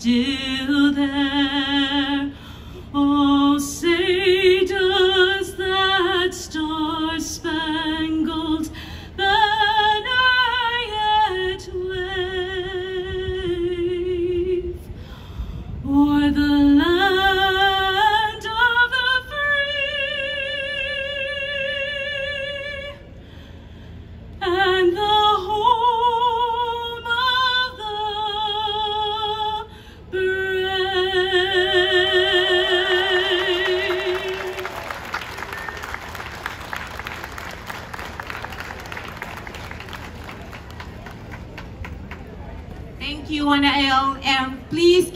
still Thank you, Ana El. And please